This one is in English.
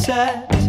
said.